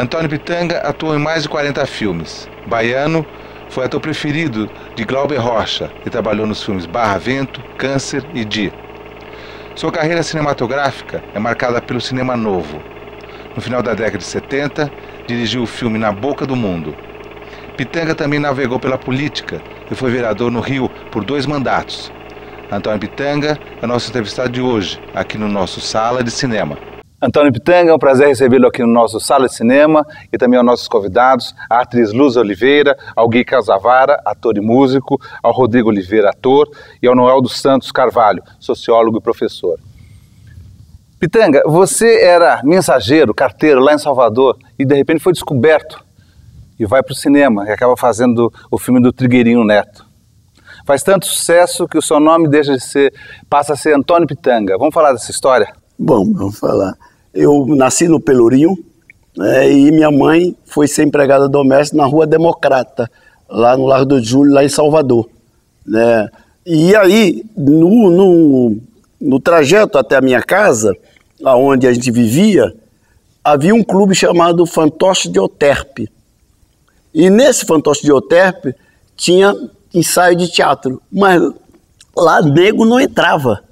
Antônio Pitanga atuou em mais de 40 filmes. Baiano foi ator preferido de Glauber Rocha e trabalhou nos filmes Barra Vento, Câncer e Di. Sua carreira cinematográfica é marcada pelo cinema novo. No final da década de 70, dirigiu o filme Na Boca do Mundo. Pitanga também navegou pela política e foi vereador no Rio por dois mandatos. Antônio Pitanga é nosso entrevistado de hoje, aqui no nosso Sala de Cinema. Antônio Pitanga, é um prazer recebê-lo aqui no nosso Sala de Cinema e também aos nossos convidados, a atriz Luz Oliveira, ao Gui Casavara, ator e músico, ao Rodrigo Oliveira, ator, e ao Noel dos Santos Carvalho, sociólogo e professor. Pitanga, você era mensageiro, carteiro lá em Salvador e de repente foi descoberto e vai para o cinema e acaba fazendo o filme do Trigueirinho Neto. Faz tanto sucesso que o seu nome deixa de ser, passa a ser Antônio Pitanga. Vamos falar dessa história? Bom, vamos falar. Eu nasci no Pelourinho né, e minha mãe foi ser empregada doméstica na Rua Democrata, lá no Largo do Júlio, lá em Salvador. Né? E aí, no, no, no trajeto até a minha casa, onde a gente vivia, havia um clube chamado Fantoche de Oterpe. E nesse Fantoche de Oterpe tinha ensaio de teatro, mas lá nego não entrava.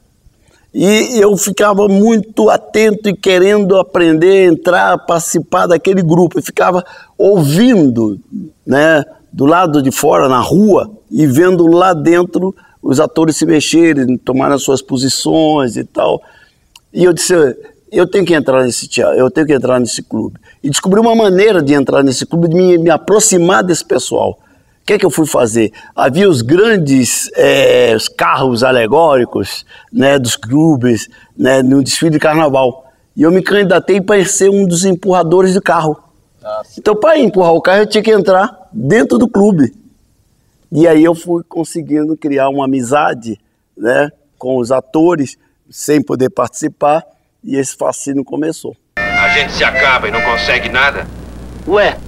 E eu ficava muito atento e querendo aprender, entrar, participar daquele grupo. Eu ficava ouvindo, né, do lado de fora, na rua, e vendo lá dentro os atores se mexerem, tomarem as suas posições e tal. E eu disse, eu tenho que entrar nesse teatro, eu tenho que entrar nesse clube. E descobri uma maneira de entrar nesse clube, de me, me aproximar desse pessoal que é que eu fui fazer? Havia os grandes é, os carros alegóricos né, dos clubes né, no desfile de carnaval. E eu me candidatei para ser um dos empurradores de carro. Nossa. Então, para empurrar o carro, eu tinha que entrar dentro do clube. E aí eu fui conseguindo criar uma amizade né, com os atores, sem poder participar, e esse fascínio começou. A gente se acaba e não consegue nada? Ué,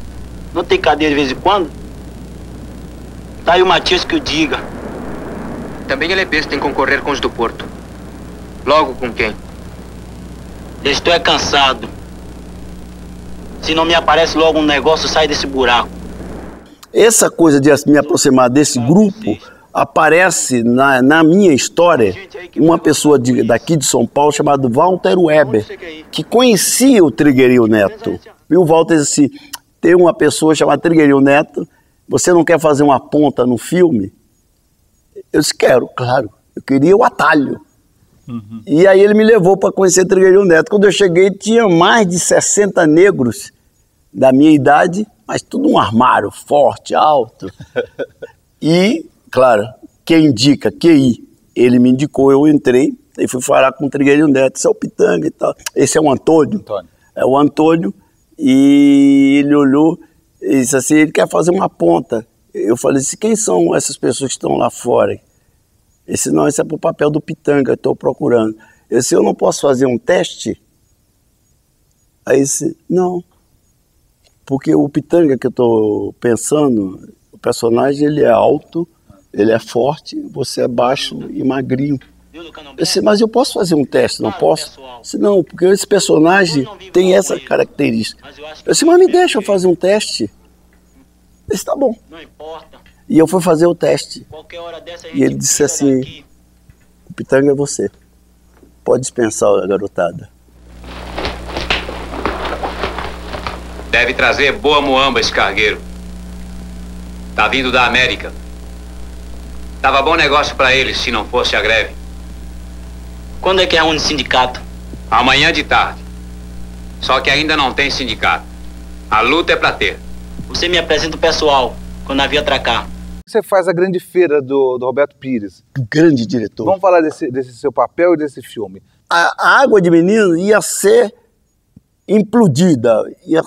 não tem cadeia de vez em quando? Tá aí o Matias que o diga. Também ele é besta em concorrer com os do Porto. Logo com quem? Estou é cansado. Se não me aparece logo um negócio, sai desse buraco. Essa coisa de me aproximar desse grupo aparece na, na minha história uma pessoa de, daqui de São Paulo chamado Walter Weber, que conhecia o Trigueirinho Neto. E o Walter disse assim, tem uma pessoa chamada Trigueirinho Neto você não quer fazer uma ponta no filme? Eu disse, quero, claro. Eu queria o atalho. Uhum. E aí ele me levou para conhecer Trigueirinho Neto. Quando eu cheguei, tinha mais de 60 negros da minha idade, mas tudo um armário forte, alto. e, claro, quem indica, QI, ele me indicou, eu entrei e fui falar com o Trigueirinho Neto. Esse é o Pitanga e tal. Esse é o Antônio. Antônio. É o Antônio. E ele olhou ele disse assim, ele quer fazer uma ponta. Eu falei assim, quem são essas pessoas que estão lá fora? Ele disse, não, isso é para o papel do Pitanga, estou procurando. Eu disse, eu não posso fazer um teste? Aí ele disse, não. Porque o Pitanga que eu estou pensando, o personagem, ele é alto, ele é forte, você é baixo e magrinho. Eu disse, mas eu posso fazer um teste, não posso? Disse, não, porque esse personagem tem essa característica. Eu disse, mas me deixa eu fazer um teste. Eu disse, tá bom. E eu fui fazer o teste. E ele disse assim, o Pitanga é você. Pode dispensar a garotada. Deve trazer boa moamba esse cargueiro. Tá vindo da América. Tava bom negócio para eles se não fosse a greve. Quando é que é um sindicato? Amanhã de tarde. Só que ainda não tem sindicato. A luta é para ter. Você me apresenta o pessoal quando o navio atracar. Você faz a grande feira do, do Roberto Pires. Grande diretor. Vamos falar desse, desse seu papel e desse filme. A, a Água de Menino ia ser implodida, ia,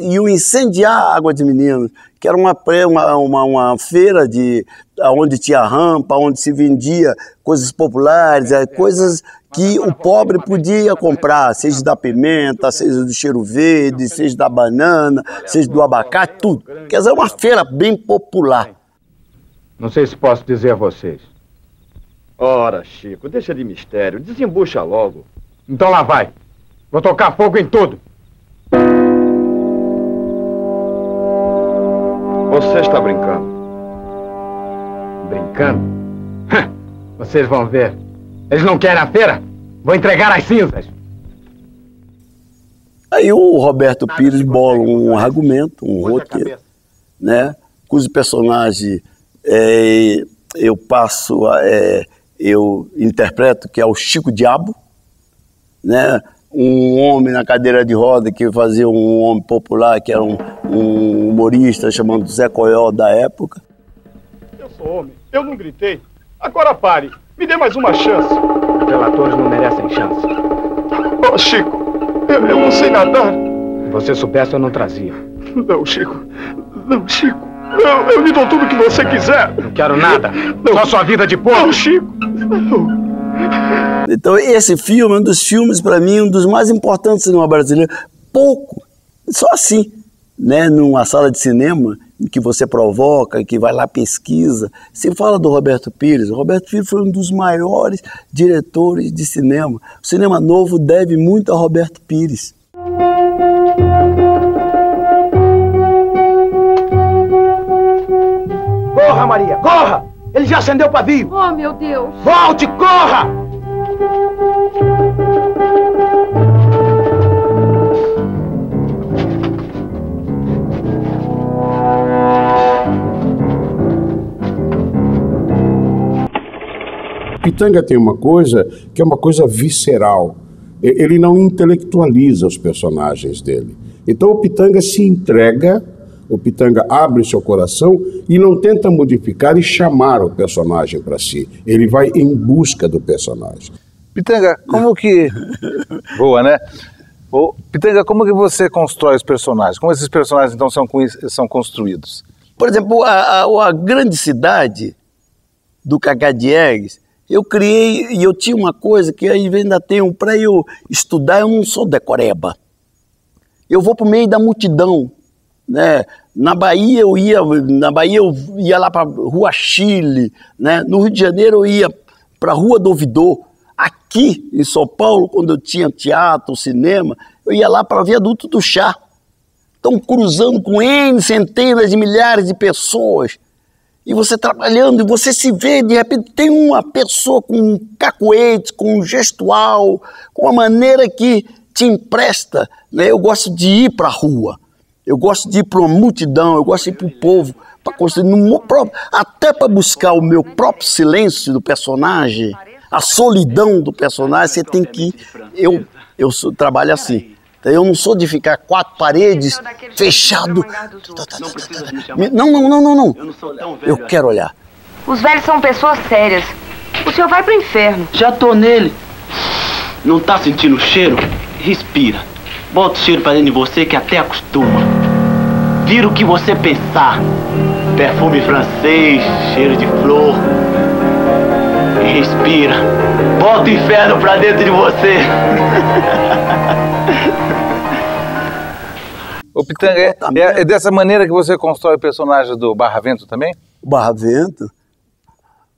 iam incendiar a Água de Menino, que era uma, uma, uma, uma feira de, onde tinha rampa, onde se vendia coisas populares, é, coisas que o pobre podia comprar, seja da pimenta, seja do cheiro verde, seja da banana, seja do abacate, tudo. Quer dizer, é uma feira bem popular. Não sei se posso dizer a vocês. Ora, Chico, deixa de mistério, desembucha logo. Então lá vai. Vou tocar fogo em tudo. Você está brincando. Brincando? Vocês vão ver. Eles não querem a feira? Vou entregar as cinzas. Aí o Roberto Pires bola um argumento, um roteiro, né? Cujos personagens é, eu passo, é, eu interpreto que é o Chico Diabo, né? Um homem na cadeira de roda que fazia um homem popular, que era um, um humorista chamado Zé Coyol da época. Eu sou homem, eu não gritei. Agora pare, me dê mais uma chance. Os relatores não merecem chance. Oh, Chico, eu, eu não sei nadar. Se você soubesse, eu não trazia. Não, Chico. Não, Chico. Não, eu lhe dou tudo que você quiser. Não quero nada. Não. Só sua vida de povo. Não, Chico. Não. Então, esse filme é um dos filmes, para mim, um dos mais importantes do cinema brasileiro. Pouco. Só assim. Né, numa sala de cinema, em que você provoca, que vai lá pesquisa. Se fala do Roberto Pires, o Roberto Pires foi um dos maiores diretores de cinema. O cinema novo deve muito a Roberto Pires. Corra, Maria, corra! Ele já acendeu o pavio! Oh, meu Deus! Volte, corra! Pitanga tem uma coisa que é uma coisa visceral. Ele não intelectualiza os personagens dele. Então o Pitanga se entrega, o Pitanga abre seu coração e não tenta modificar e chamar o personagem para si. Ele vai em busca do personagem. Pitanga, como que. Boa, né? Ô, Pitanga, como que você constrói os personagens? Como esses personagens então são, são construídos? Por exemplo, a, a, a grande cidade do Cacá Diegues, eu criei e eu tinha uma coisa que ainda tenho para eu estudar, eu não sou decoreba. Eu vou para o meio da multidão, né? Na Bahia eu ia, na Bahia eu ia lá para Rua Chile, né? No Rio de Janeiro eu ia para Rua do Ouvidor. Aqui em São Paulo, quando eu tinha teatro, cinema, eu ia lá para Viaduto do Chá. Estão cruzando com N centenas de milhares de pessoas e você trabalhando, e você se vê, de repente tem uma pessoa com um cacoete, com um gestual, com uma maneira que te empresta. Né? Eu gosto de ir para a rua, eu gosto de ir para uma multidão, eu gosto de ir para o povo, para construir no meu próprio, até para buscar o meu próprio silêncio do personagem, a solidão do personagem, você tem que ir. Eu, eu sou, trabalho assim. Eu não sou de ficar quatro paredes, fechado. Não, não, não, não, não. Eu quero olhar. Os velhos são pessoas sérias. O senhor vai pro inferno. Já tô nele. Não tá sentindo o cheiro? Respira. Bota o cheiro pra dentro de você que até acostuma. Vira o que você pensar. Perfume francês, cheiro de flor. Respira. Bota o inferno pra dentro de você. O Pitanga, é, é, é, dessa maneira que você constrói o personagem do Barravento também? O Barravento?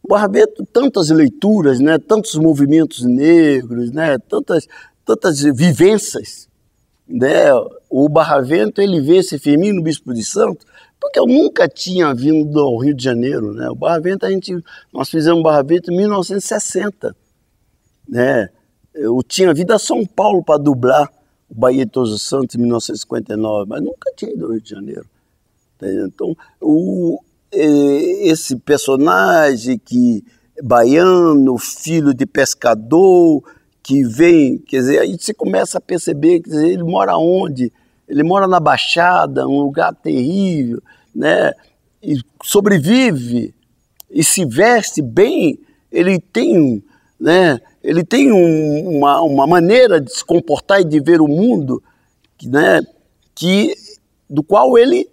O Barravento, tantas leituras, né? tantos movimentos negros, né? tantas, tantas vivências. Né? O Barravento, ele vê esse Firmino Bispo de Santos, porque eu nunca tinha vindo ao Rio de Janeiro. Né? O Barravento, a gente, nós fizemos Barravento em 1960. Né? Eu tinha vindo a São Paulo para dublar o Bahia de Todos os Santos em 1959, mas nunca tinha ido ao Rio de Janeiro. Então, o, esse personagem que baiano, filho de pescador, que vem, quer dizer, aí você começa a perceber, quer dizer, ele mora onde? Ele mora na Baixada, um lugar terrível, né? E sobrevive e se veste bem, ele tem, né? ele tem um, uma, uma maneira de se comportar e de ver o mundo né, que, do qual ele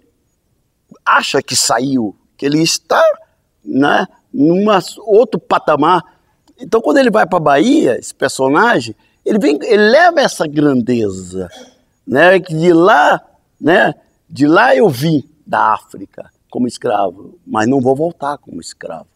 acha que saiu, que ele está né, num outro patamar. Então, quando ele vai para a Bahia, esse personagem, ele, vem, ele leva essa grandeza, né, que de lá, né, de lá eu vim da África como escravo, mas não vou voltar como escravo.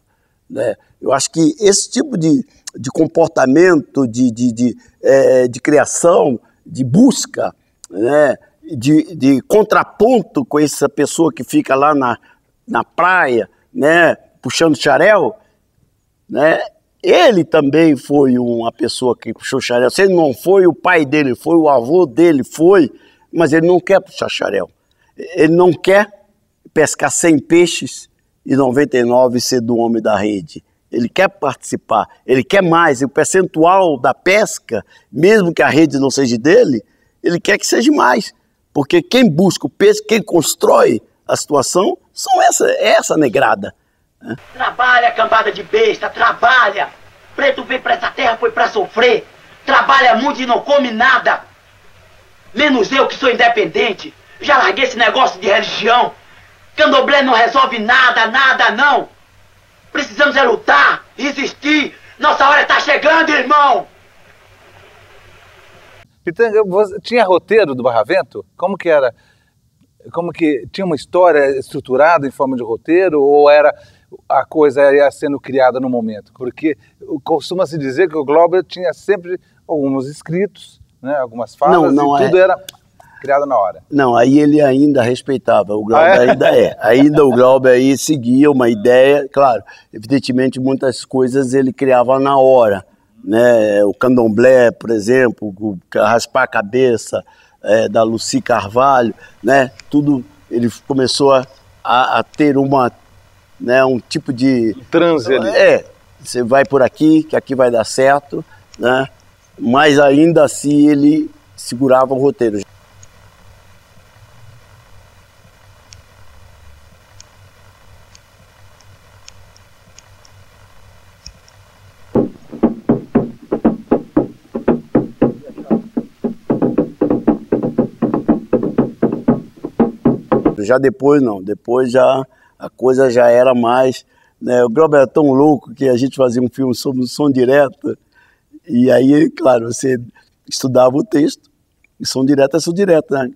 Né? Eu acho que esse tipo de, de comportamento, de, de, de, é, de criação, de busca, né? de, de contraponto com essa pessoa que fica lá na, na praia, né, puxando xarel, né, ele também foi uma pessoa que puxou xarel. Se ele não foi, o pai dele foi, o avô dele foi, mas ele não quer puxar xarel. Ele não quer pescar 100 peixes e 99 ser do homem da rede. Ele quer participar, ele quer mais. E o percentual da pesca, mesmo que a rede não seja dele, ele quer que seja mais. Porque quem busca o peixe, quem constrói a situação, são essa, é essa negrada. Trabalha, cambada de besta, trabalha! Preto veio pra essa terra, foi pra sofrer. Trabalha muito e não come nada. Menos eu que sou independente. Já larguei esse negócio de religião. Candomblé não resolve nada, nada não. Precisamos é lutar, resistir. Nossa hora está chegando, irmão. Pitanga, você tinha roteiro do Barravento? Como que era? Como que tinha uma história estruturada em forma de roteiro ou era a coisa ia sendo criada no momento? Porque costuma se dizer que o Glauber tinha sempre alguns escritos, né, algumas falas não, não e tudo é... era criado na hora. Não, aí ele ainda respeitava, o Glauber ah, é? ainda é. Ainda o Glauber aí seguia uma ideia, claro, evidentemente muitas coisas ele criava na hora, né? O candomblé, por exemplo, o raspar a cabeça é, da Luci Carvalho, né? Tudo ele começou a, a, ter uma, né, um tipo de transe ali. É, você vai por aqui, que aqui vai dar certo, né? Mas ainda assim ele segurava o roteiro. Já depois não, depois já a coisa já era mais. Né? O Glauber era tão louco que a gente fazia um filme sobre som direto, e aí, claro, você estudava o texto, e som direto é som direto, né?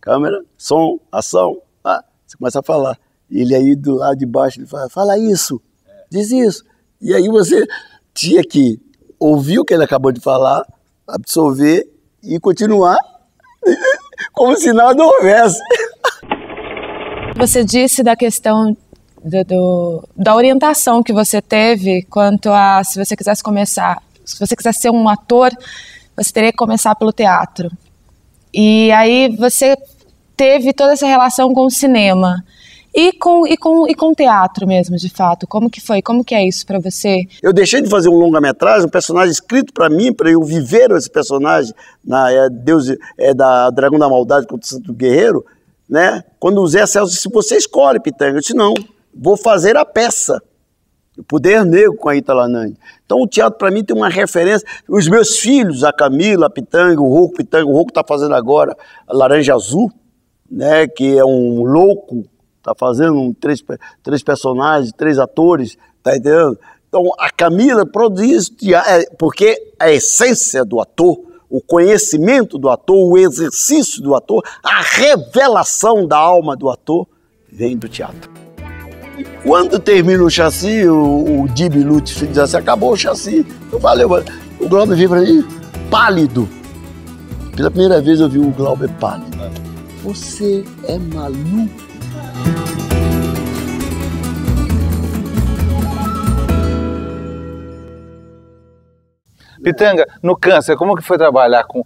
Câmera, som, ação, ah, você começa a falar. E ele aí do lado de baixo, ele fala, fala isso, diz isso. E aí você tinha que ouvir o que ele acabou de falar, absorver e continuar como se nada houvesse. Você disse da questão do, do, da orientação que você teve quanto a se você quisesse começar, se você quisesse ser um ator, você teria que começar pelo teatro. E aí você teve toda essa relação com o cinema. E com, e, com, e com teatro mesmo, de fato? Como que foi? Como que é isso para você? Eu deixei de fazer um longa-metragem, um personagem escrito para mim, para eu viver esse personagem, na, é, Deus, é da Dragão da Maldade contra o Santo Guerreiro, né? Quando o Zé Celso disse, você escolhe, Pitanga. Eu disse, não, vou fazer a peça. O Poder Negro com a Italanani. Então o teatro para mim tem uma referência. Os meus filhos, a Camila, a Pitanga, o Rouco Pitanga, o Rouco está fazendo agora a Laranja Azul, né, que é um louco, está fazendo um, três, três personagens, três atores, tá entendendo? Então a Camila produz teatro, é, porque a essência do ator o conhecimento do ator, o exercício do ator, a revelação da alma do ator vem do teatro. E quando termina o chassi, o, o Dib Lutz diz assim, acabou o chassi. Eu falei, o Glauber veio para mim pálido. Pela primeira vez eu vi o Glauber pálido. Você é maluco? Pitanga, no câncer, como que foi trabalhar com.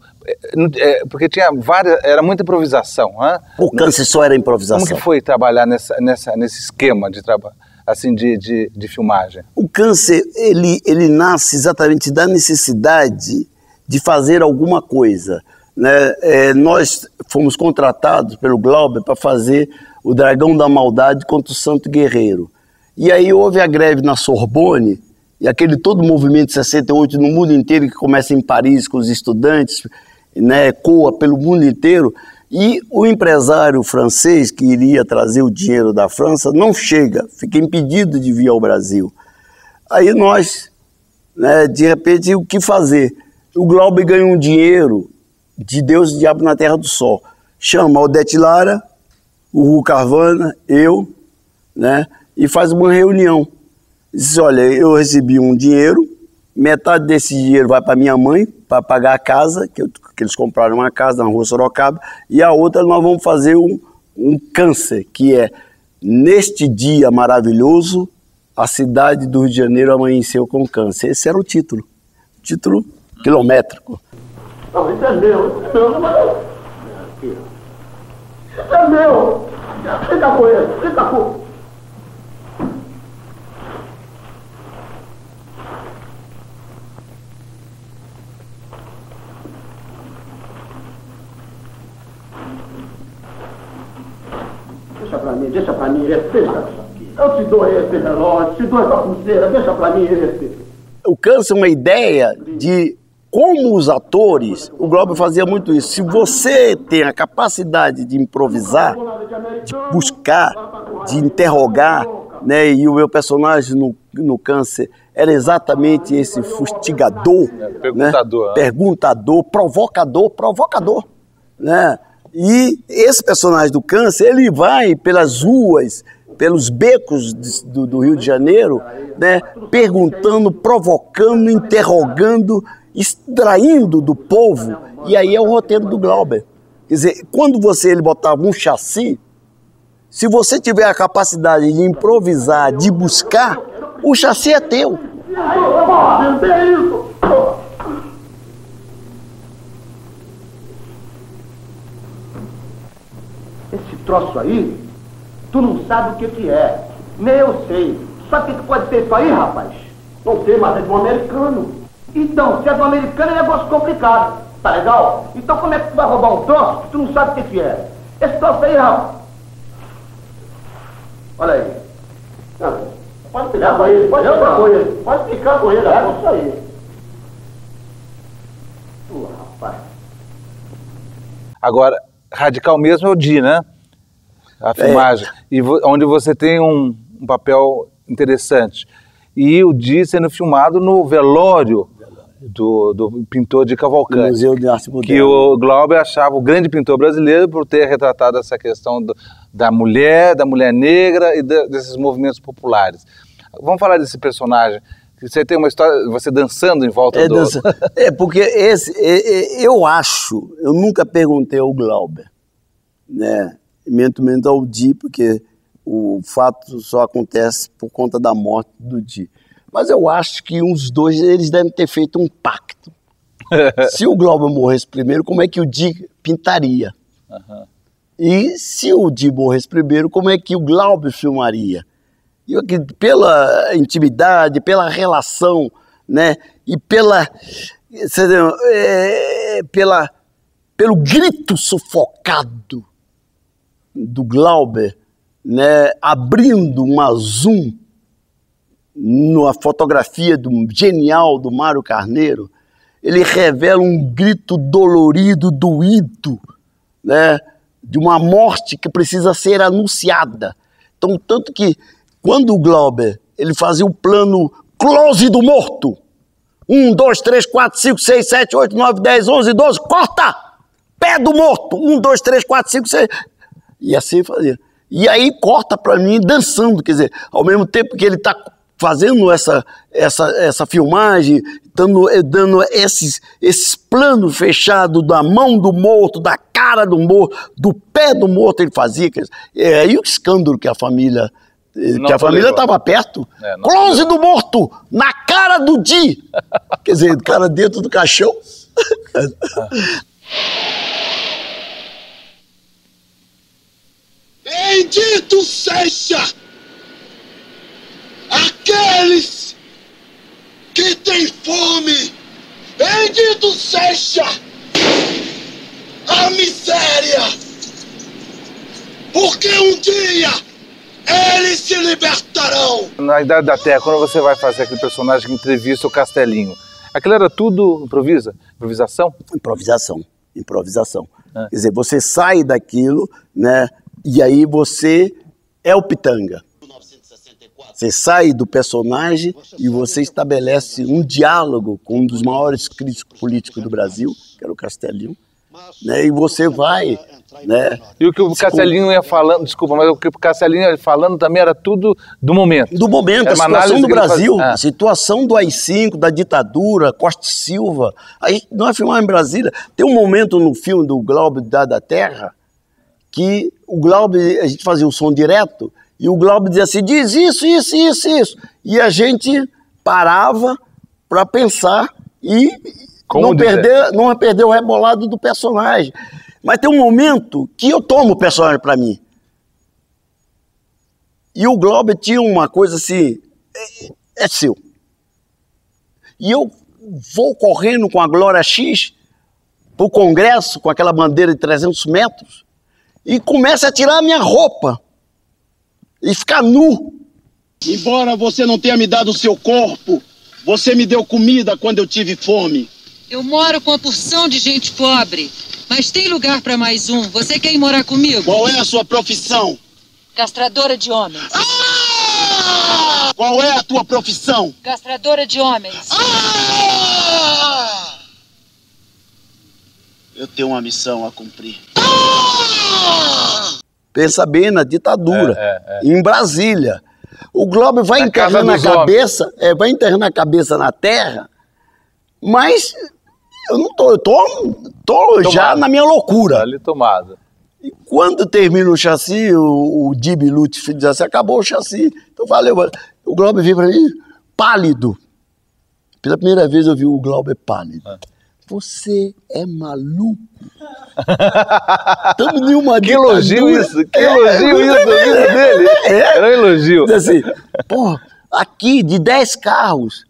É, porque tinha várias. Era muita improvisação. Hein? O câncer só era improvisação. Como que foi trabalhar nessa, nessa, nesse esquema de trabalho? Assim, de, de, de filmagem? O câncer, ele, ele nasce exatamente da necessidade de fazer alguma coisa. Né? É, nós fomos contratados pelo Glauber para fazer o Dragão da Maldade contra o Santo Guerreiro. E aí houve a greve na Sorbonne, e aquele todo movimento de 68 no mundo inteiro que começa em Paris com os estudantes, né, ecoa pelo mundo inteiro, e o empresário francês que iria trazer o dinheiro da França não chega, fica impedido de vir ao Brasil. Aí nós, né, de repente, o que fazer? O Glaube ganha um dinheiro de Deus e Diabo na Terra do Sol. Chama Odete Lara, o Ru Carvana, eu, né, e faz uma reunião disse, olha, eu recebi um dinheiro, metade desse dinheiro vai para minha mãe, para pagar a casa, que, eu, que, eles compraram uma casa na rua Sorocaba, e a outra nós vamos fazer um, um câncer, que é Neste dia maravilhoso, a cidade do Rio de Janeiro amanheceu com câncer. Esse era o título. Título quilométrico. Não, isso é meu, isso é meu, não é Isso é meu. Fica com ele, fica com Deixa pra mim, deixa pra mim deixa Eu te dou esse relógio, te dou essa pulseira, deixa pra mim esse. O câncer é uma ideia de como os atores, o Globo fazia muito isso. Se você tem a capacidade de improvisar, de buscar, de interrogar, né? E o meu personagem no, no câncer era exatamente esse fustigador, É, perguntador, né? né? perguntador, provocador, provocador, né? E esse personagem do câncer, ele vai pelas ruas, pelos becos do, do Rio de Janeiro, né? Perguntando, provocando, interrogando, extraindo do povo. E aí é o roteiro do Glauber. Quer dizer, quando você ele botava um chassi, se você tiver a capacidade de improvisar, de buscar, o chassi é teu. Não tem isso. Esse troço aí, tu não sabe o que que é. Nem eu sei. Sabe o que que pode ser isso aí, rapaz? Não sei, mas é de um americano. Então, se é de um americano, é negócio complicado. Tá legal? Então como é que tu vai roubar um troço que tu não sabe o que que é? Esse troço aí, rapaz. Olha aí. Não, pode ficar com ele, pode ficar com ele. Pode ficar com ele, é isso aí. Tu, rapaz. Agora, radical mesmo é o Di, né? A filmagem. E vo- onde você tem um, um papel interessante. E o Di sendo filmado no velório do, do pintor de No Cavalcante. Museu de Arte Que Moderna. o Glauber achava o grande pintor brasileiro por ter retratado essa questão do- da mulher, da mulher negra e da- desses movimentos populares. Vamos falar desse personagem. Você tem uma história, você dançando em volta É, do... dança- é, porque esse, é, é, eu acho, eu nunca perguntei ao Glauber, né? Mento menos ao Di, porque o fato só acontece por conta da morte do Di. Mas eu acho que os dois, eles devem ter feito um pacto. se o Glauber morresse primeiro, como é que o Di pintaria? E se o Di morresse primeiro, como é que o Glauber filmaria? E eu acredito, pela intimidade, pela relação, né? E pela, entendeu? É, pela, pelo grito sufocado do Glauber, né? Abrindo uma zoom na fotografia do genial do Mário Carneiro, ele revela um grito dolorido, doído, né? De uma morte que precisa ser anunciada. Então, tanto que quando o Glauber ele fazia o plano close do morto, um, dois, três, quatro, cinco, seis, sete, oito, nove, dez, onze, doze, corta! Pé do morto! Um, dois, três, quatro, cinco, seis. E assim fazia. E aí corta para mim dançando, quer dizer, ao mesmo tempo que ele está fazendo essa, essa, essa filmagem, dando, eh, dando esses, esses planos fechados da mão do morto, da cara do morto, do pé do morto ele fazia. quer dizer, É aí o escândalo que a família. eh, Não que a família estava perto. É, não Close do morto! Na cara do Di! Quer dizer, o cara dentro do caixão. Bendito seja aqueles que têm fome. Bendito seja a miséria. Porque um dia eles se libertarão. Na Idade da Terra, quando você vai fazer aquele personagem que entrevista o Castelinho, aquilo era tudo improvisa? Improvisação? Improvisação. Improvisação. É. Quer dizer, você sai daquilo, né? E aí você é o pitanga. Você sai do personagem e você estabelece um diálogo com um dos maiores críticos políticos do Brasil, que era o Castelinho, né? E você vai, né? E o que o Castelinho ia falando, desculpa, mas o que o Castelinho ia falando também era tudo do momento. Do momento, a situação do Brasil, fazia. a situação do AI-5, da ditadura, Costa e Silva. Aí nós filmamos em Brasília. Tem um momento no filme do Glauber da da Terra que o Glauber, a gente fazia o som direto E o Glauber dizia assim: diz isso, isso, isso, isso. E a gente parava para pensar e Como não dizer? perder, não perder o rebolado do personagem. Mas tem um momento que eu tomo o personagem para mim. E o Glauber tinha uma coisa assim: é, é seu. E eu vou correndo com a Glória X para o Congresso, com aquela bandeira de 300 metros, e começo a tirar a minha roupa e ficar nu. Embora você não tenha me dado o seu corpo, você me deu comida quando eu tive fome. Eu moro com uma porção de gente pobre, mas tem lugar para mais um. Você quer ir morar comigo? Qual é a sua profissão? Castradora de homens. Qual é a tua profissão? Castradora de homens. Eu tenho uma missão a cumprir. Pensa bem na ditadura, É, em Brasília. O Globo vai Na enterrando a cabeça, é, vai enterrando a cabeça na terra, mas eu não tô, eu tô, tô já na minha loucura. Ali tomado. Quando termina o chassi, o, o Dib Lutfi diz assim, acabou o chassi. Então valeu. valeu. O Glauber veio pra mim, pálido. Pela primeira vez eu vi o Glauber pálido. Ah. Você é maluco. Estamos em uma Que elogio isso, que elogio isso da vida dele. Era um elogio. Diz assim, pô, aqui de 10 carros,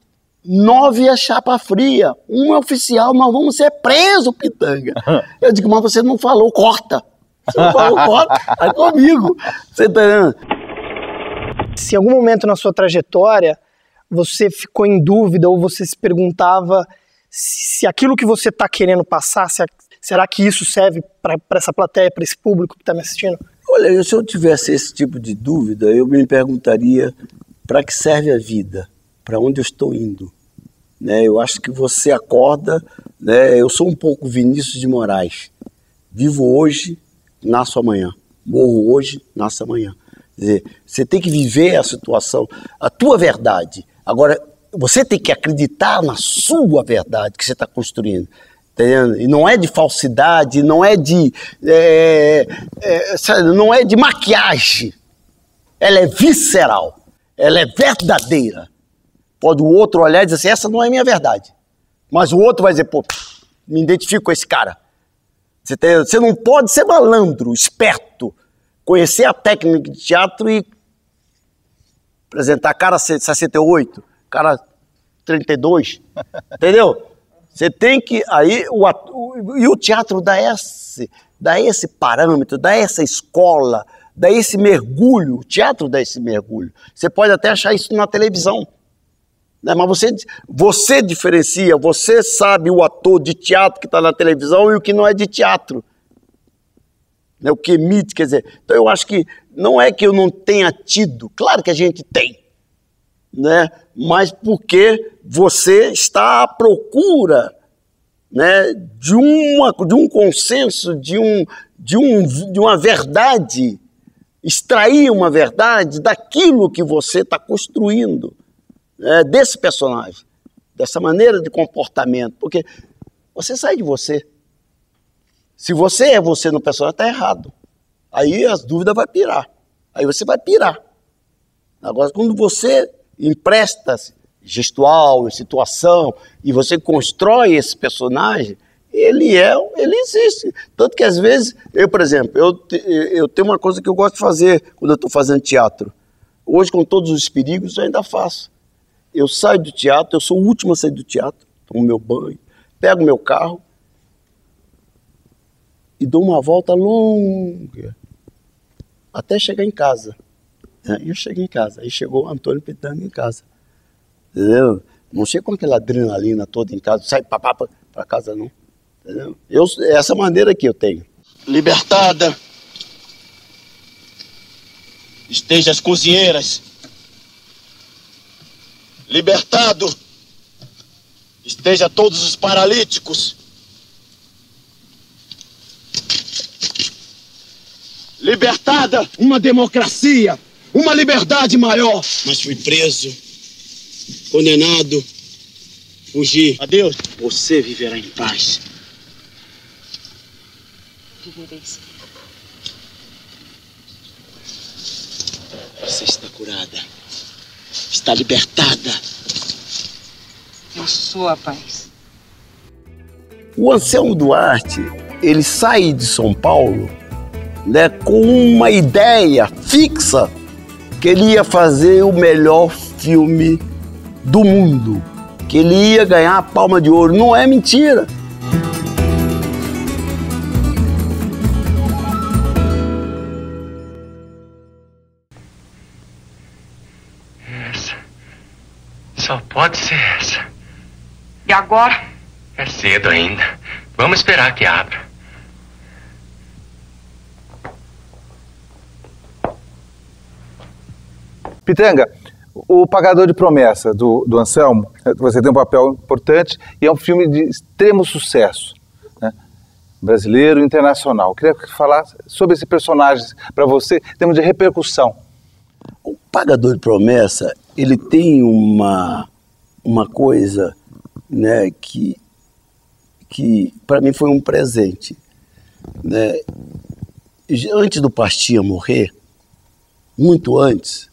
nove é chapa fria, um é oficial, nós vamos ser presos, Pitanga. Eu digo, mas você não falou, corta. Você não falou, corta, vai comigo. Você tá entendendo? Se em algum momento na sua trajetória você ficou em dúvida ou você se perguntava se, aquilo que você está querendo passar, se será que isso serve para essa plateia, para esse público que está me assistindo? Olha, se eu tivesse esse tipo de dúvida, eu me perguntaria para que serve a vida? Para onde eu estou indo? Né, eu acho que você acorda, né, eu sou um pouco Vinícius de Moraes. Vivo hoje, nasço amanhã. Morro hoje, nasço amanhã. Quer dizer, você tem que viver a situação, a tua verdade. Agora, você tem que acreditar na sua verdade que você está construindo. entendendo? E não é de falsidade, não é de. é, é, sabe, não é de maquiagem. Ela é visceral. Ela é verdadeira. Pode o outro olhar e dizer assim: essa não é minha verdade. Mas o outro vai dizer: pô, me identifico com esse cara. Você, você não pode ser malandro, esperto, conhecer a técnica de teatro e apresentar cara 68, cara 32, entendeu? Você tem que aí o, o- e o teatro dá esse, dá esse parâmetro, dá essa escola, dá esse mergulho. O teatro dá esse mergulho. Você pode até achar isso na televisão. né? Mas você, você diferencia, você sabe o ator de teatro que está na televisão e o que não é de teatro. Né? O que emite, quer dizer. Então eu acho que não é que eu não tenha tido, claro que a gente tem, né? mas porque você está à procura né? de, uma, de um consenso, de, um, de, um, de uma verdade, extrair uma verdade daquilo que você está construindo é, desse personagem, dessa maneira de comportamento, porque você sai de você. Se você é você no personagem, está errado. Aí as dúvidas vai pirar. Aí você vai pirar. Agora, quando você empresta gestual, situação, e você constrói esse personagem, ele é, ele existe. Tanto que às vezes, eu, por exemplo, eu, eu tenho uma coisa que eu gosto de fazer quando eu estou fazendo teatro. Hoje, com todos os perigos, eu ainda faço. Eu saio do teatro, eu sou o último a sair do teatro, tomo meu banho, pego meu carro e dou uma volta longa até chegar em casa. Aí eu cheguei em casa, aí chegou o Antônio Pitanga em casa. Entendeu? Não chega com aquela adrenalina toda em casa, sai para para casa não. Entendeu? Eu, é essa maneira que eu tenho. Libertada. Esteja as cozinheiras. Libertado. Esteja todos os paralíticos. Libertada uma democracia, uma liberdade maior. Mas fui preso, condenado, fugi. Adeus. Você viverá em paz. Viverei sim. Você está curada. Está libertada. Eu sou a paz. O Anselmo Duarte, ele sai de São Paulo né, com uma ideia fixa que ele ia fazer o melhor filme do mundo, que ele ia ganhar a palma de ouro. Não é mentira. Essa. Só pode ser essa. E agora? É cedo ainda. Vamos esperar que abra. Pitanga, o Pagador de Promessa do, do Anselmo, você tem um papel importante e é um filme de extremo sucesso, né? brasileiro e internacional. Eu queria falar sobre esse personagem para você, em termos de repercussão. O Pagador de Promessa, ele tem uma, uma coisa né, que, que para mim foi um presente. Né? Antes do Pastinha morrer, muito antes,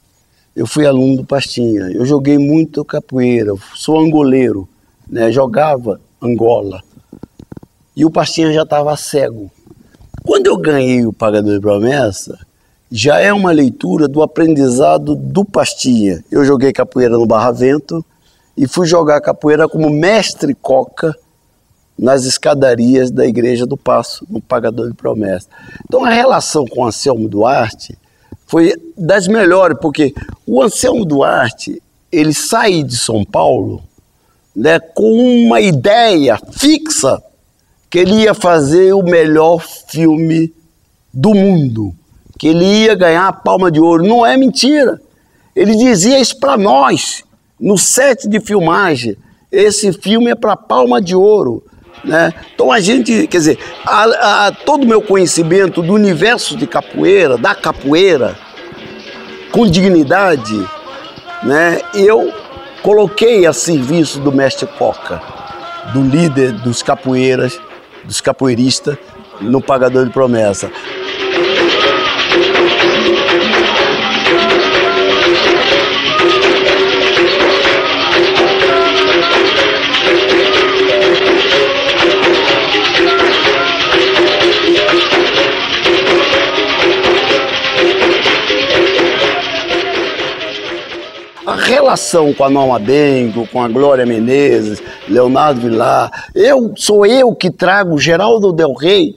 eu fui aluno do Pastinha. Eu joguei muito capoeira, sou angoleiro, né? jogava Angola. E o Pastinha já estava cego. Quando eu ganhei o Pagador de Promessa, já é uma leitura do aprendizado do Pastinha. Eu joguei capoeira no Barravento e fui jogar capoeira como mestre coca nas escadarias da Igreja do Passo, no Pagador de Promessa. Então a relação com Anselmo Duarte foi das melhores, porque o Anselmo Duarte, ele sai de São Paulo né, com uma ideia fixa que ele ia fazer o melhor filme do mundo, que ele ia ganhar a palma de ouro. Não é mentira. Ele dizia isso para nós, no set de filmagem. Esse filme é para palma de ouro. Né? Então a gente, quer dizer, a, a, todo o meu conhecimento do universo de capoeira, da capoeira, com dignidade, né, eu coloquei a serviço do mestre Coca, do líder dos capoeiras, dos capoeiristas, no Pagador de Promessa. Relação com a Norma Bengo, com a Glória Menezes, Leonardo Vilar, eu sou eu que trago Geraldo Del Rey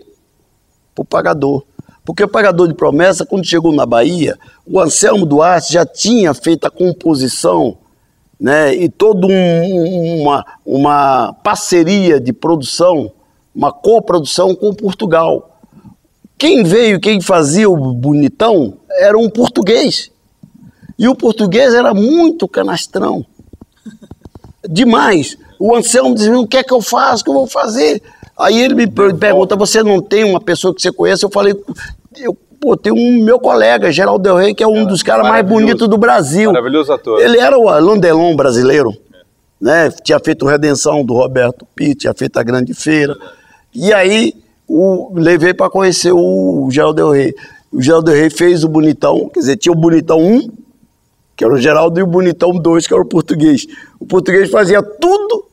para o pagador. Porque o pagador de promessa, quando chegou na Bahia, o Anselmo Duarte já tinha feito a composição né, e toda um, uma, uma parceria de produção, uma coprodução com Portugal. Quem veio, quem fazia o bonitão, era um português. E o português era muito canastrão. Demais. O Anselmo dizia, o que é que eu faço? O que eu vou fazer? Aí ele me pergunta, você não tem uma pessoa que você conhece? Eu falei, eu pô, tem um meu colega, Geraldo Del Rey, que é um dos caras mais bonitos do Brasil. Maravilhoso ator. Ele era o Landelon brasileiro. Né? Tinha feito Redenção do Roberto Pitt, tinha feito a Grande Feira. E aí o, levei para conhecer o Geraldo Del Rey. O Geraldo Del Rey fez o Bonitão, quer dizer, tinha o Bonitão 1, que era o Geraldo, e o Bonitão 2, que era o português. O português fazia tudo,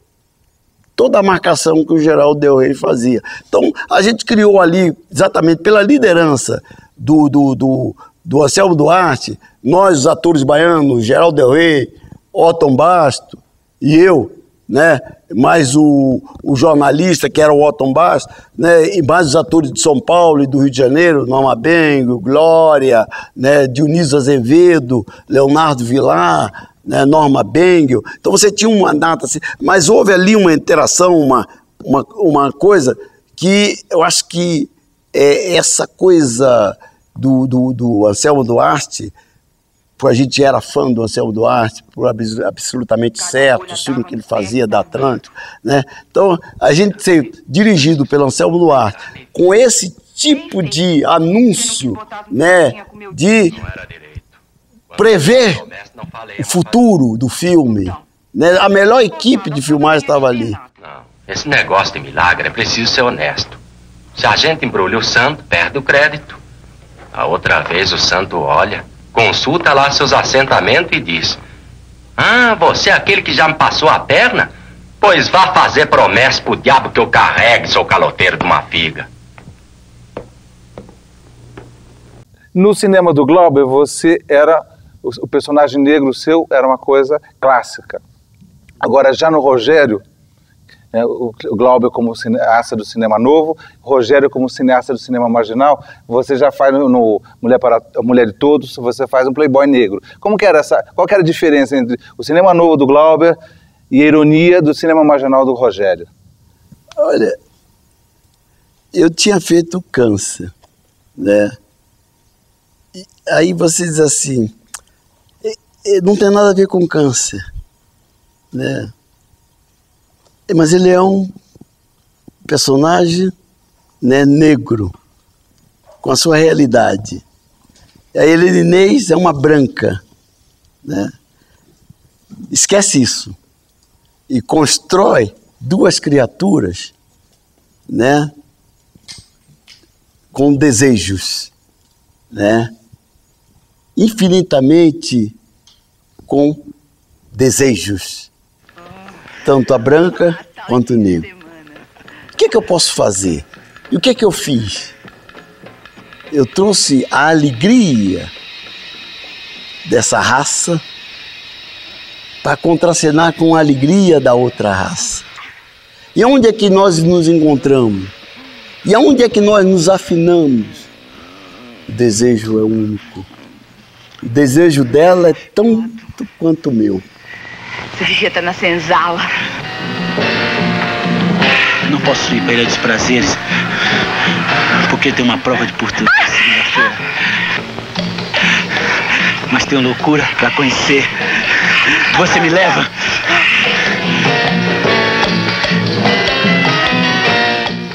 toda a marcação que o Geraldo Del Rey fazia. Então, a gente criou ali, exatamente pela liderança do, do, do, do Anselmo Duarte, nós, os atores baianos, Geraldo Del Rey, Otton Basto e eu, né? mais o, o jornalista, que era o Otton Bass, né? e mais os atores de São Paulo e do Rio de Janeiro, Norma Bengo, Glória, né? Dionísio Azevedo, Leonardo Vilar, né? Norma Bengel. Então você tinha uma data assim, mas houve ali uma interação, uma, uma, uma coisa que eu acho que é essa coisa do, do, do Anselmo Duarte, a gente era fã do Anselmo Duarte, por absolutamente certo, o filme que ele fazia da Atlântico, né? Então, a gente ser dirigido pelo Anselmo Duarte com esse tipo de anúncio, né, de prever o futuro do filme, né? A melhor equipe de filmagem estava ali. Não, esse negócio de milagre é preciso ser honesto. Se a gente embrulha o santo, perde o crédito. A outra vez o santo olha consulta lá seus assentamentos e diz: Ah, você é aquele que já me passou a perna? Pois vá fazer promessa pro diabo que eu carregue, seu caloteiro de uma figa. No cinema do Glauber, você era. O personagem negro seu era uma coisa clássica. Agora, já no Rogério, né, o Glauber como cineasta do cinema novo, Rogério como cineasta do cinema marginal, você já faz no, Mulher, para, Mulher de Todos, você faz um playboy negro. Como que era essa, qual era a diferença entre o cinema novo do Glauber e a ironia do cinema marginal do Rogério? Olha, eu tinha feito câncer, né? E aí você diz assim, não tem nada a ver com câncer, né? Mas ele é um personagem né, negro, com a sua realidade. A Helena Inês é uma branca, né? Esquece isso e constrói duas criaturas, né, com desejos, né, infinitamente com desejos, tanto a branca quanto o negro. O que, é que eu posso fazer? E o que, é que eu fiz? Eu trouxe a alegria dessa raça para contracenar com a alegria da outra raça. E onde é que nós nos encontramos? E aonde é que nós nos afinamos? O desejo é único. O desejo dela é tão quanto o meu. Você estar na senzala. Não posso ir para Ilha dos Prazeres, porque tem uma prova de português segunda-feira. Mas tenho loucura para conhecer você me leva?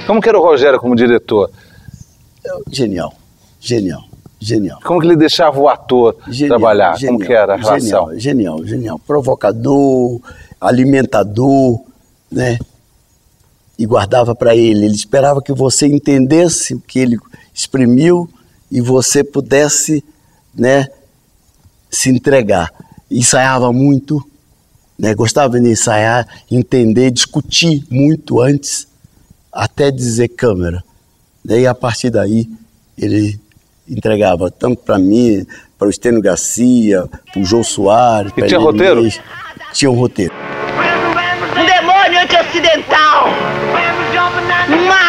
Como que era o Rogério como diretor? Genial, genial, genial. Como que ele deixava o ator genial, trabalhar? Genial, como que era a relação? Genial, genial, genial. Provocador, alimentador, né? E guardava para ele. Ele esperava que você entendesse o que ele exprimiu e você pudesse, né, se entregar ensaiava muito, né? gostava de ensaiar, entender, discutir muito antes, até dizer câmera. Né? E a partir daí ele entregava tanto para mim, para o Estênio Garcia, para o João Soares. E tinha roteiro? Tinha um roteiro. Um demônio anti-ocidental! Uma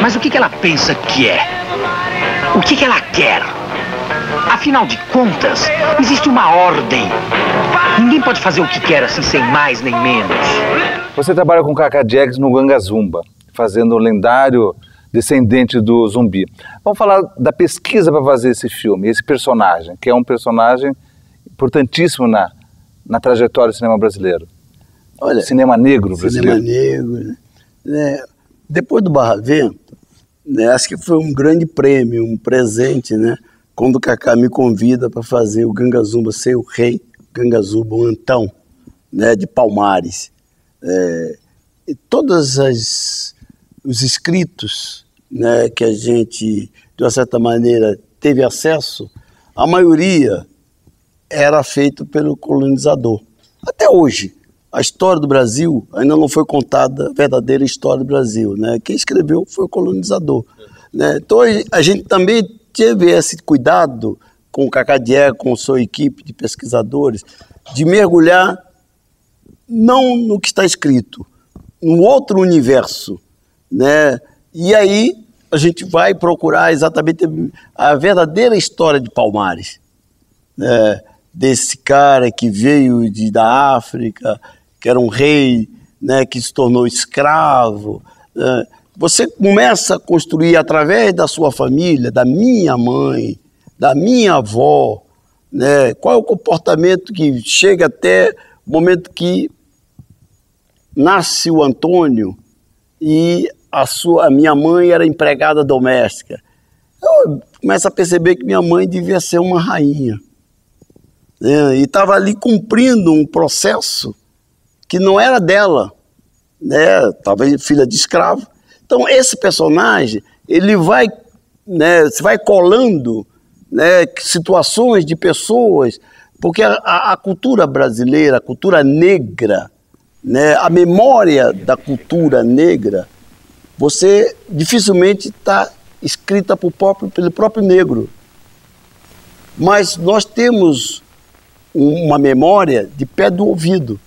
Mas o que, que ela pensa que é? O que, que ela quer? Afinal de contas, existe uma ordem. Ninguém pode fazer o que quer assim sem mais nem menos. Você trabalha com Cacá Jags no Ganga Zumba, fazendo o lendário descendente do zumbi. Vamos falar da pesquisa para fazer esse filme, esse personagem, que é um personagem importantíssimo na, na trajetória do cinema brasileiro. Olha, cinema negro brasileiro. Cinema negro. Né? Depois do Barra Vento, né, acho que foi um grande prêmio, um presente, né? Quando o Kaká me convida para fazer o Gangazumba ser o rei, Gangazumba, o Antão, né, de Palmares. É, e todos os escritos né, que a gente, de uma certa maneira, teve acesso, a maioria era feito pelo colonizador. Até hoje, a história do Brasil ainda não foi contada, a verdadeira história do Brasil. Né? Quem escreveu foi o colonizador. Né? Então a gente também teve esse cuidado com o Cacadier, com sua equipe de pesquisadores, de mergulhar não no que está escrito, no outro universo. Né? E aí a gente vai procurar exatamente a verdadeira história de Palmares. Né? Desse cara que veio de, da África, que era um rei, né, que se tornou escravo. Né? Você começa a construir através da sua família, da minha mãe, da minha avó, né? qual é o comportamento que chega até o momento que nasce o Antônio e a, sua, a minha mãe era empregada doméstica. Eu começo a perceber que minha mãe devia ser uma rainha. Né? E estava ali cumprindo um processo que não era dela, né? Talvez filha de escravo. Então esse personagem ele vai, né? Se vai colando, né? Situações de pessoas, porque a, a cultura brasileira, a cultura negra, né? A memória da cultura negra, você dificilmente está escrita próprio, pelo próprio negro. Mas nós temos uma memória de pé do ouvido.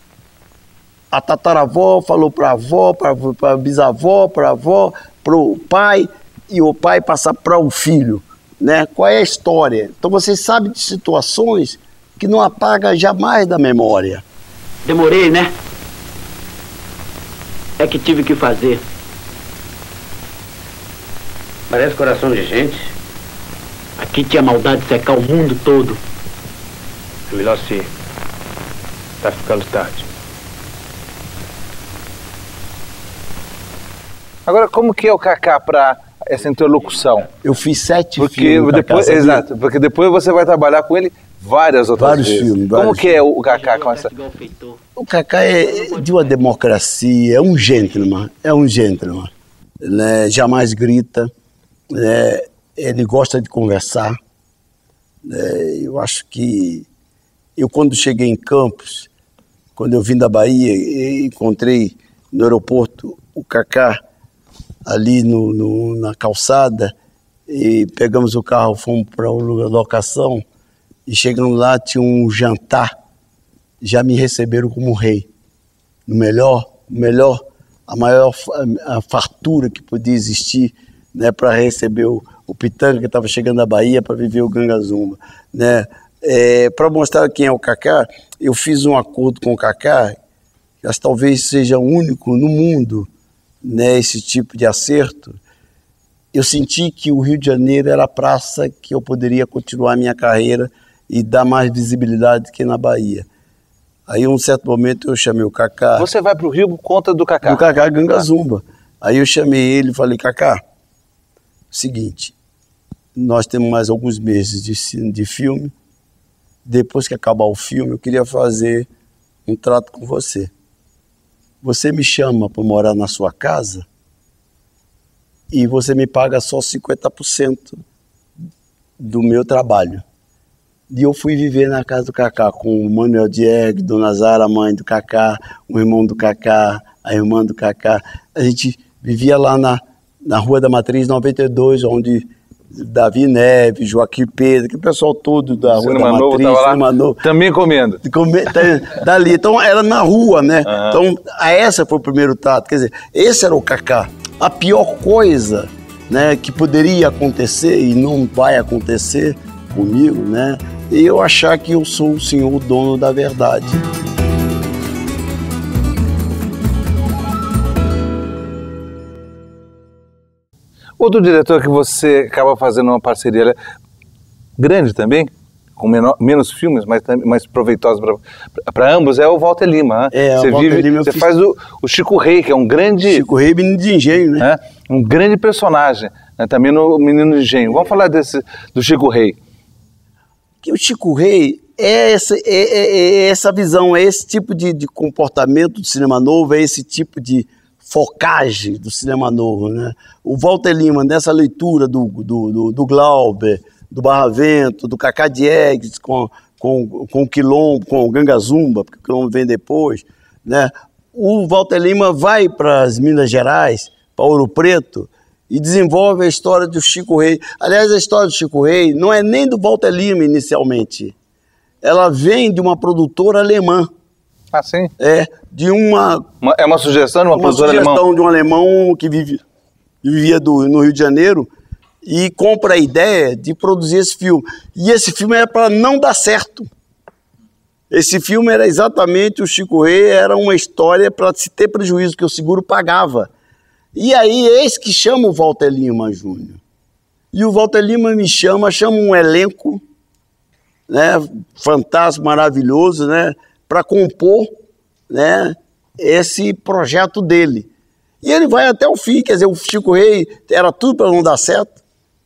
A tataravó falou para a avó, para a bisavó, para a avó, para o pai, e o pai passar para o filho. Né? Qual é a história? Então você sabe de situações que não apaga jamais da memória. Demorei, né? É que tive que fazer. Parece coração de gente. Aqui tinha maldade de secar o mundo todo. É melhor se. Tá ficando tarde. Agora, como que é o Kaká para essa interlocução? Eu fiz sete porque filmes. Depois, exato, porque depois você vai trabalhar com ele várias outras Vários vezes. filmes, Como vários que é o Kaká com essa... O Kaká é de uma democracia, é um gentleman, é um gentleman. Né? Jamais grita, né? ele gosta de conversar. né? Eu acho que eu quando cheguei em Campos, quando eu vim da Bahia, encontrei no aeroporto o Kaká ali no, no- na calçada e pegamos o carro, fomos para de locação e chegando lá tinha um jantar. Já me receberam como rei. No melhor, melhor, a maior a fartura que podia existir, né, para receber o, o Pitanga que estava chegando da Bahia para viver o Gangazumba, né? É, para mostrar quem é o Kaká, eu fiz um acordo com o Kaká, que talvez seja o único no mundo, né, esse tipo de acerto. Eu senti que o Rio de Janeiro era a praça que eu poderia continuar a minha carreira e dar mais visibilidade que na Bahia. Aí, um certo momento, eu chamei o Kaká. Você vai para o Rio por conta do Kaká? Do Kaká Gangazumba. Aí eu chamei ele e falei, Kaká, seguinte, nós temos mais alguns meses de, de filme. Depois que acabar o filme, eu queria fazer um trato com você. Você me chama para morar na sua casa e você me paga só 50% do meu trabalho. E eu fui viver na casa do Cacá com o Manuel Diego, Dona Zara, mãe do Cacá, o irmão do Cacá, a irmã do Cacá. A gente vivia lá na, na Rua da Matriz 92, onde Davi Neves, Joaquim Pedro, que o pessoal todo da Rua Cinema da Novo Matriz, lá Cinema Novo. Também comendo. Come- tá- dali. Então era na rua, né? Então, a essa foi o primeiro trato. Quer dizer, esse era o Cacá. A pior coisa né, que poderia acontecer e não vai acontecer comigo, né? E eu achar que eu sou o senhor dono da verdade. Outro diretor que você acaba fazendo uma parceria né, grande também, com menor- menos filmes, mas mais proveitosos para ambos, é o Walter Lima. né? É, o você Walter vive, Lima você fiz- faz o, o Chico Rei, que é um grande. Chico Rei, menino de engenho, né? Um grande personagem, né? também no Menino de Engenho. Vamos falar desse, do Chico Rei. que o Chico Rei é essa, é, é- é essa visão, é esse tipo de, de comportamento do cinema novo, é esse tipo de focagem do cinema novo. Né? O Walter Lima, nessa leitura do, do, do, do Glauber, do Barravento, do Cacá Diegues com, com, com o Quilombo, com o Gangazumba, porque o Quilombo vem depois, né? o Walter Lima vai para as Minas Gerais, para Ouro Preto, e desenvolve a história do Chico Rei. Aliás, a história do Chico Rei não é nem do Walter Lima inicialmente. Ela vem de uma produtora alemã. Ah, sim? É, de uma... Uma- é uma sugestão de uma, uma produtora sugestão alemã? de um alemão que vive, vivia do, no Rio de Janeiro e compra a ideia de produzir esse filme. E esse filme era para não dar certo. Esse filme era exatamente o Chico Rei, era uma história para se ter prejuízo, que o seguro pagava. E aí, eis que chama o Walter Lima Júnior. E o Walter Lima me chama, chama um elenco né, fantástico, maravilhoso, né, para compor né, esse projeto dele. E ele vai até o fim, quer dizer, o Chico Rei era tudo para não dar certo,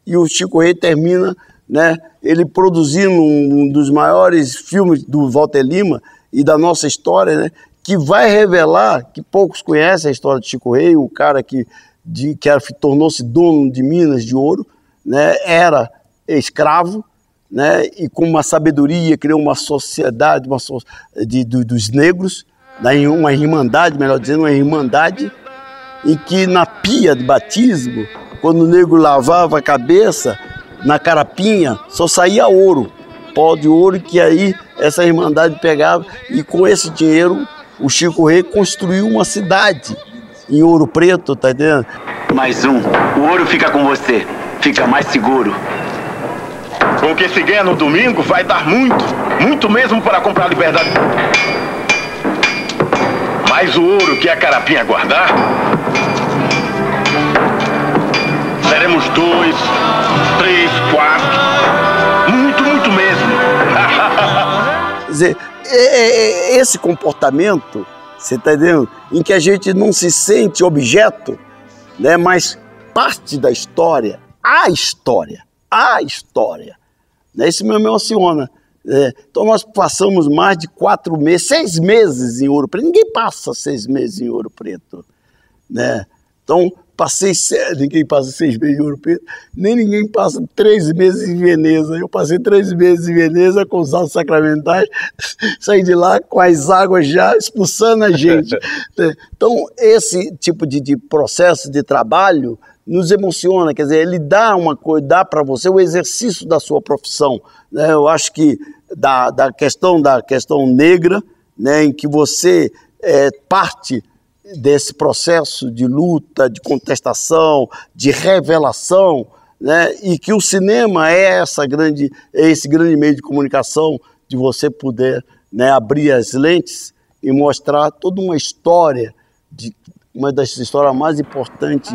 e o Chico Rei termina, né, ele produzindo um dos maiores filmes do Walter Lima e da nossa história, né, que vai revelar que poucos conhecem a história de Chico Rei, um cara que, de, que tornou-se dono de minas de ouro, né, era escravo, né, e com uma sabedoria criou uma sociedade uma so, de, dos negros, né, uma irmandade, melhor dizendo, uma irmandade, em que na pia de batismo, quando o negro lavava a cabeça, na carapinha, só saía ouro, pó de ouro, que aí essa irmandade pegava, e com esse dinheiro o Chico Rei construiu uma cidade em Ouro Preto, tá entendendo? Mais um. O ouro fica com você. Fica mais seguro. Com o que se ganha no domingo, vai dar muito. Muito mesmo para comprar liberdade. Mas o ouro que a carapinha guardar. Seremos dois, três, quatro. Muito, muito mesmo. Quer dizer, é, é, esse comportamento, você está entendendo? Em que a gente não se sente objeto, né, mas parte da história, a história, a história. Né, isso me emociona. É, então nós passamos mais de quatro meses, seis meses em Ouro Preto. Ninguém passa seis meses em Ouro Preto. Né? Então Passei, ninguém passa seis meses em Ouro Preto, nem ninguém passa três meses em Veneza. Eu passei três meses em Veneza com os altos sacramentais, saí de lá com as águas já expulsando a gente. Então, esse tipo de, de processo de trabalho nos emociona, quer dizer, ele dá uma coisa, dá para você o exercício da sua profissão. Né? Eu acho que da, da questão da questão negra, né, em que você é, parte desse processo de luta, de contestação, de revelação, né? e que o cinema é, essa grande, é esse grande meio de comunicação de você poder né, abrir as lentes e mostrar toda uma história, de, uma das histórias mais importantes,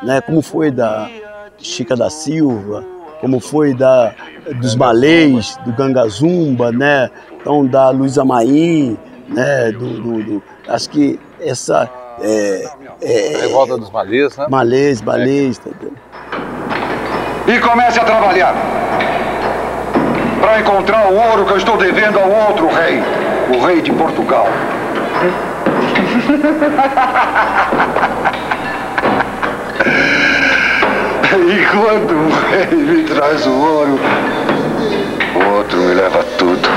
né, como foi da Chica da Silva, como foi da, dos Malês, do Gangazumba, né, então da Luísa Maim, né, do, do, do, acho que essa é, é, revolta dos malês, né? Malês, malês, entendeu? E comece a trabalhar para encontrar o ouro que eu estou devendo ao outro rei, o rei de Portugal. e quando o rei me traz o ouro, o outro me leva tudo.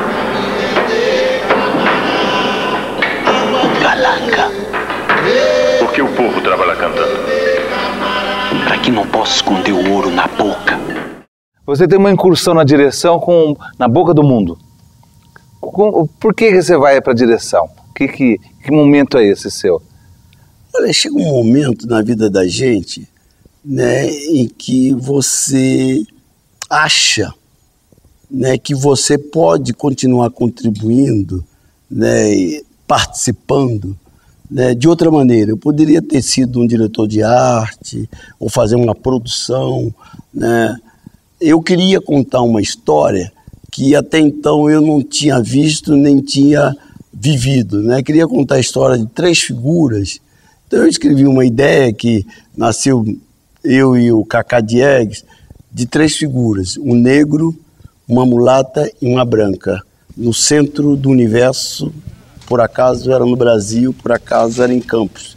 Galanga. Por que o povo trabalha cantando? Para que não possa esconder o ouro na boca. Você tem uma incursão na direção com na boca do mundo. Com, por que, que você vai para a direção? Que, que, que momento é esse seu? Olha, chega um momento na vida da gente né, em que você acha né, que você pode continuar contribuindo, né, participando né, de outra maneira. Eu poderia ter sido um diretor de arte ou fazer uma produção. Né? Eu queria contar uma história que até então eu não tinha visto nem tinha vivido. Né? Queria contar a história de três figuras. Então eu escrevi uma ideia que nasceu eu e o Cacá Diegues, de três figuras, um negro, uma mulata e uma branca, no centro do universo por acaso era no Brasil, por acaso era em Campos,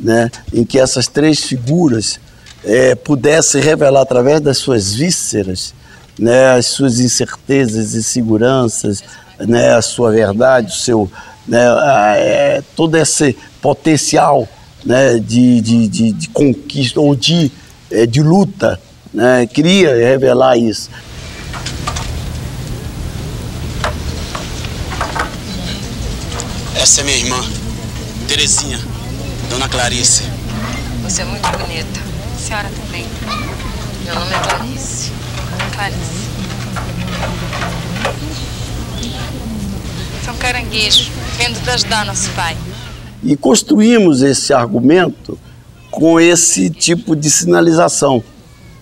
né? em que essas três figuras é, pudessem revelar através das suas vísceras né, as suas incertezas e seguranças, né, a sua verdade, o seu, né, a, é, todo esse potencial né, de, de, de, de conquista ou de, é, de luta. Né, queria revelar isso. Essa é minha irmã, Terezinha, Dona Clarice. Você é muito bonita. A senhora também. Meu nome é Clarice. Clarice. São um caranguejo, vendo ajudar nosso pai. E construímos esse argumento com esse tipo de sinalização.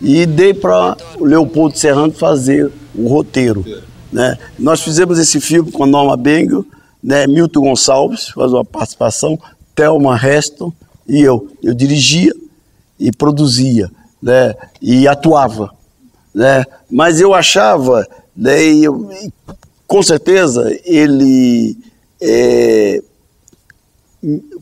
E dei para o Leopoldo Serrano fazer o roteiro. Né? Nós fizemos esse filme com a Norma Bengel, né, Milton Gonçalves faz uma participação, Thelma Reston e eu. Eu dirigia e produzia, né, e atuava. Né, mas eu achava, né, e eu, com certeza, ele é,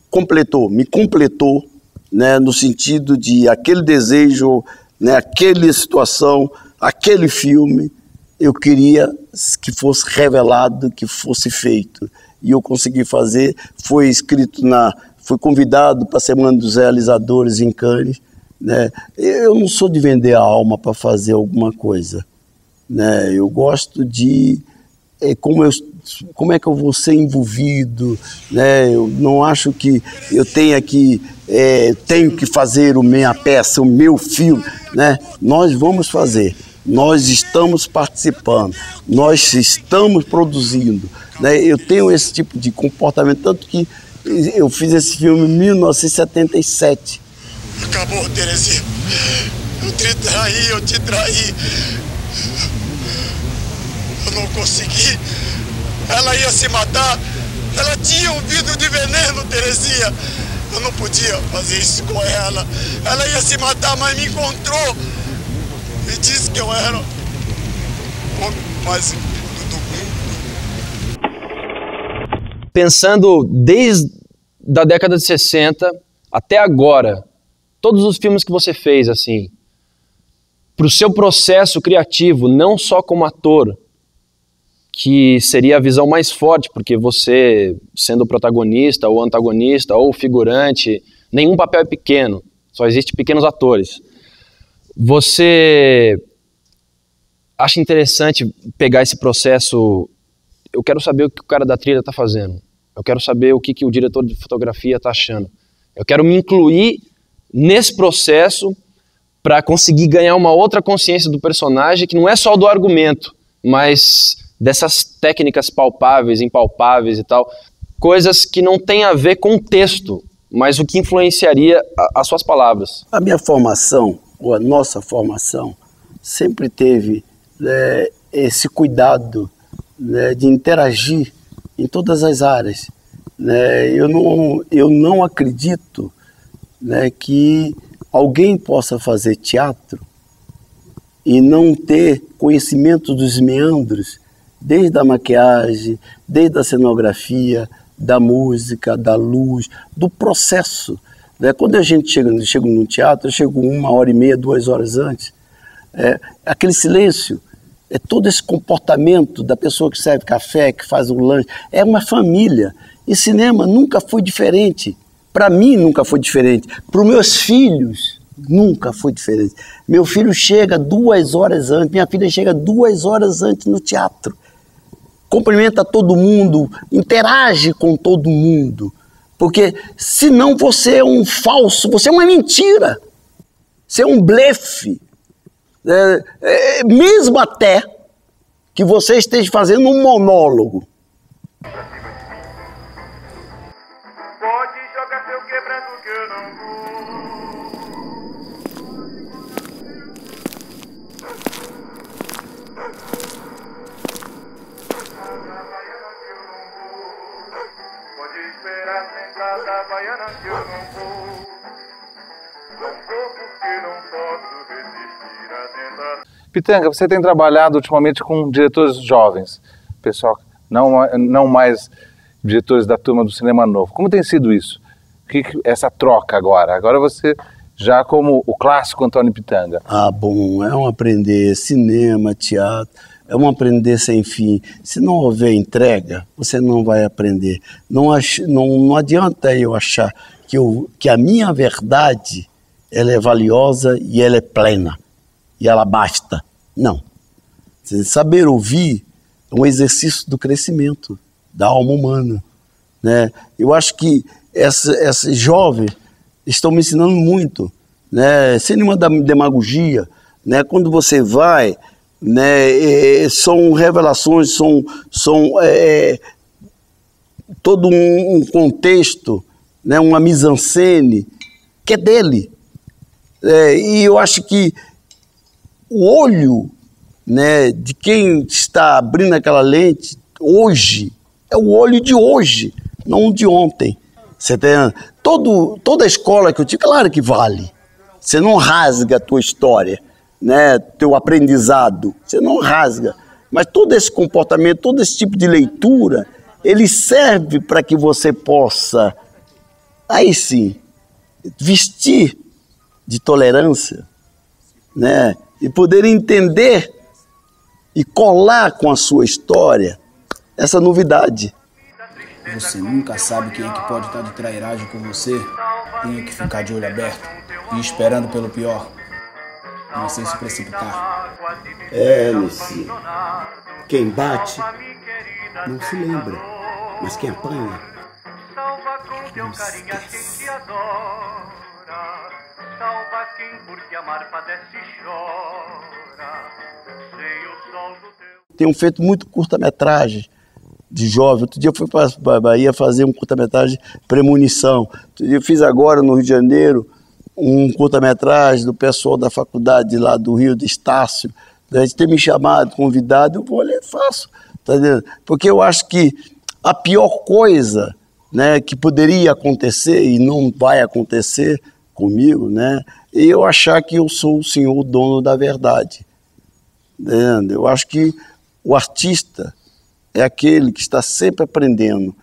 completou, me completou, né, no sentido de aquele desejo, né, aquela situação, aquele filme, eu queria que fosse revelado, que fosse feito. E eu consegui fazer, foi escrito na, foi convidado para a Semana dos Realizadores em Cannes, né? Eu não sou de vender a alma para fazer alguma coisa, né? Eu gosto de como eu como é que eu vou ser envolvido, né? Eu não acho que eu tenha que é, tenho que fazer o minha peça, o meu filme, né? Nós vamos fazer nós estamos participando, nós estamos produzindo. Né? Eu tenho esse tipo de comportamento, tanto que eu fiz esse filme em 1977. Acabou, Terezinha. Eu te traí, eu te traí. Eu não consegui. Ela ia se matar. Ela tinha um vidro de veneno, Terezinha. Eu não podia fazer isso com ela. Ela ia se matar, mas me encontrou e disse que eu era o mais do mundo. Pensando desde da década de 60 até agora, todos os filmes que você fez, assim, para o seu processo criativo, não só como ator, que seria a visão mais forte, porque você, sendo protagonista ou antagonista ou figurante, nenhum papel é pequeno, só existe pequenos atores. Você acha interessante pegar esse processo? Eu quero saber o que o cara da trilha está fazendo. Eu quero saber o que, que o diretor de fotografia está achando. Eu quero me incluir nesse processo para conseguir ganhar uma outra consciência do personagem que não é só do argumento, mas dessas técnicas palpáveis, impalpáveis e tal, coisas que não têm a ver com o texto, mas o que influenciaria a, as suas palavras. A minha formação ou a nossa formação sempre teve né, esse cuidado né, de interagir em todas as áreas. Né? Eu, não, eu não acredito né, que alguém possa fazer teatro e não ter conhecimento dos meandros, desde a maquiagem, desde a cenografia, da música, da luz, do processo né? Quando a gente chega, chega no teatro, eu chego uma hora e meia, duas horas antes. É, aquele silêncio, é todo esse comportamento da pessoa que serve café, que faz o lanche, é uma família. E cinema nunca foi diferente. Para mim nunca foi diferente. Para os meus filhos nunca foi diferente. Meu filho chega duas horas antes, minha filha chega duas horas antes no teatro. Cumprimenta todo mundo, interage com todo mundo. Porque senão você é um falso, você é uma mentira. Você é um blefe. É, é, mesmo até que você esteja fazendo um monólogo. Pode jogar seu quebrado que eu não estrada Pitanga, você tem trabalhado ultimamente com diretores jovens, pessoal, não, não mais diretores da turma do cinema novo. Como tem sido isso? Que, essa troca agora? Agora você já como o clássico Antônio Pitanga. Ah, bom, é um aprender cinema, teatro é um aprender sem fim. Se não houver entrega, você não vai aprender. Não, ach, não, não adianta eu achar que, eu, que a minha verdade ela é valiosa e ela é plena e ela basta. Não. Saber ouvir é um exercício do crescimento da alma humana. Né? Eu acho que esses jovens estão me ensinando muito, né? sem nenhuma demagogia. Né? Quando você vai né? É, são revelações, são, são é, todo um, um, contexto, né? uma mise-en-scène que é dele. É, e eu acho que o olho né, de quem está abrindo aquela lente hoje é o olho de hoje, não de ontem. Você tem todo, toda a escola que eu tive, claro que vale. Você não rasga a tua história né, teu aprendizado, você não rasga. Mas todo esse comportamento, todo esse tipo de leitura, ele serve para que você possa aí sim, vestir de tolerância, né? E poder entender e colar com a sua história essa novidade. Você nunca sabe quem é que pode estar de trairagem com você. Tenha que ficar de olho aberto e esperando pelo pior, mas sem se precipitar. É, Luci. Quem bate não se lembra, mas quem apanha não esquece. Salva quem por te amar padece e chora. Sem o sol do teu. Tenho feito muito curta-metragem de jovem. Outro dia eu fui para a Bahia fazer um curta-metragem premonição. Outro dia eu fiz agora no Rio de Janeiro um curta-metragem do pessoal da faculdade lá do Rio de Estácio. A gente ter me chamado, convidado, eu vou ler, faço. Tá? Porque eu acho que a pior coisa né, que poderia acontecer e não vai acontecer comigo, né, é eu achar que eu sou o senhor dono da verdade. Entendendo? Eu acho que o artista é aquele que está sempre aprendendo,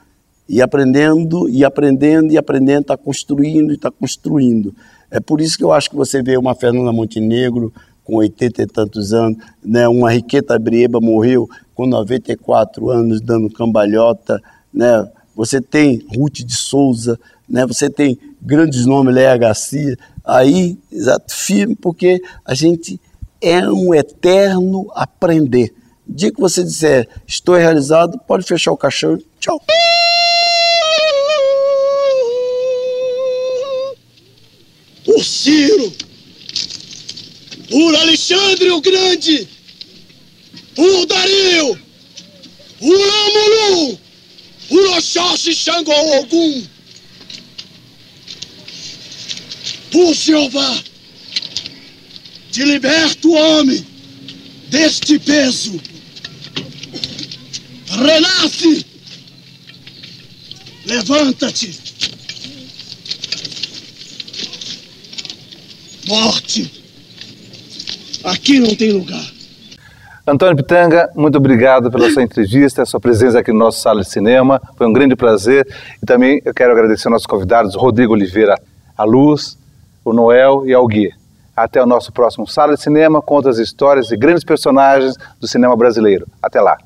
e aprendendo, e aprendendo, e aprendendo, está construindo e está construindo. É por isso que eu acho que você vê uma Fernanda Montenegro com 80 e tantos anos, né? uma Riqueta Brieba morreu com 94 anos dando cambalhota, né? você tem Ruth de Souza, né? você tem grandes nomes, Léa Garcia, aí, exato, firme, porque a gente é um eterno aprender. O dia que você disser, estou realizado, pode fechar o caixão, tchau. Por Ciro, por Alexandre o Grande, por Dario, por Amulu, por Oxóssi Xangô Ogum, por Jeová, te liberta o homem deste peso. Renasce! Levanta-te! Morte! Aqui não tem lugar. Antônio Pitanga, muito obrigado pela sua entrevista, sua presença aqui no nosso sala de cinema. Foi um grande prazer. E também eu quero agradecer aos nossos convidados, Rodrigo Oliveira, a Luz, o Noel e ao Gui. Até o nosso próximo Sala de Cinema com outras histórias e grandes personagens do cinema brasileiro. Até lá.